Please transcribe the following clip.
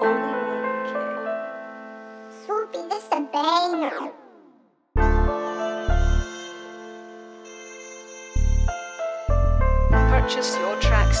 only one. Swoopy, this a banger. Purchase your tracks